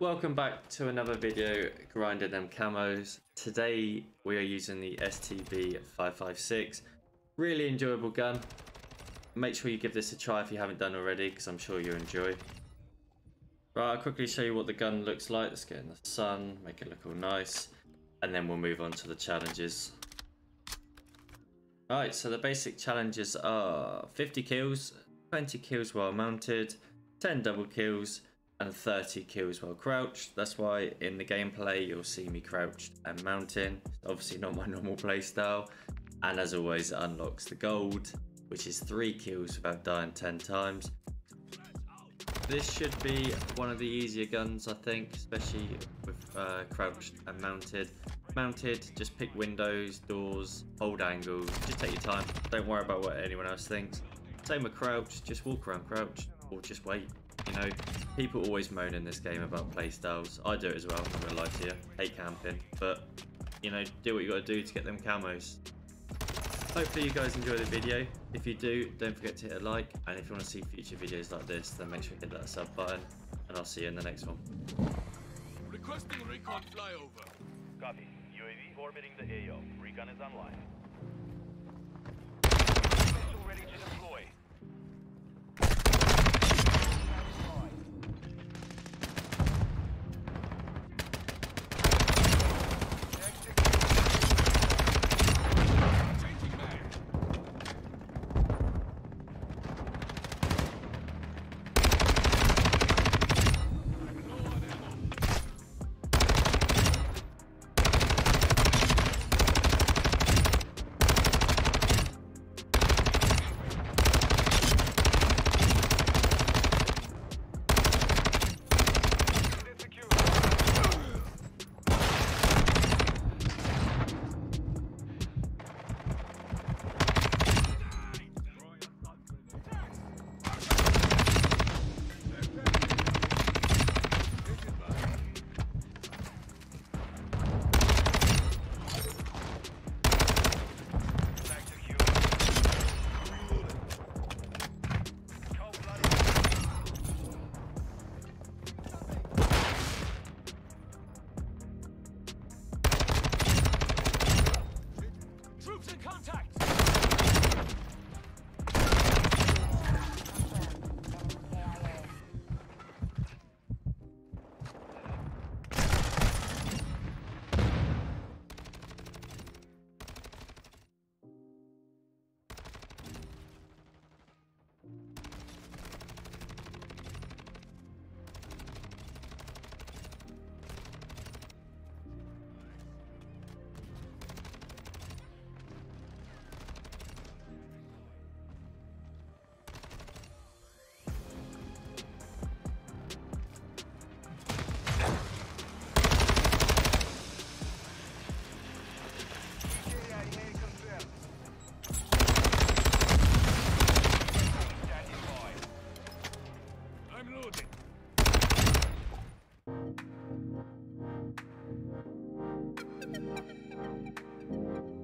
Welcome back to another video grinding them camos. Today we are using the STB 556. Really enjoyable gun. Make sure you give this a try if you haven't done already because I'm sure you'll enjoy. Right, I'll quickly show you what the gun looks like. Let's get in the sun, make it look all nice. And then we'll move on to the challenges. Alright, so the basic challenges are 50 kills, 20 kills while mounted, 10 double kills, and 30 kills while crouched. That's why in the gameplay you'll see me crouched and mounting. Obviously not my normal playstyle. And as always it unlocks the gold, which is 3 kills without dying 10 times. This should be one of the easier guns I think, especially with uh, crouched and mounted. Mounted, just pick windows, doors, hold angles, just take your time. Don't worry about what anyone else thinks. Same with crouched, just walk around crouched or just wait. You know, people always moan in this game about playstyles. I do it as well, I'm not gonna lie to you. Hate camping, but you know, do what you gotta do to get them camos. Hopefully you guys enjoy the video. If you do, don't forget to hit a like. And if you want to see future videos like this, then make sure you hit that sub button. And I'll see you in the next one. Requesting recon flyover. Copy. UAV orbiting the AO. Recon is online. Thank you.